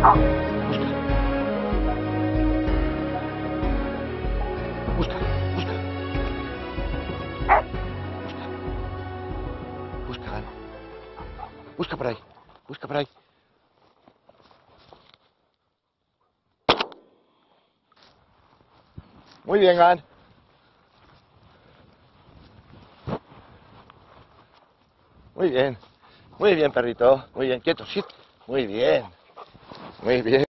Busca. Busca, busca. Busca. Busca. Busca por ahí. Busca por ahí. Muy bien, Gan. Muy bien. Muy bien, perrito. Muy bien. Quieto, sí. Muy bien. Muy bien.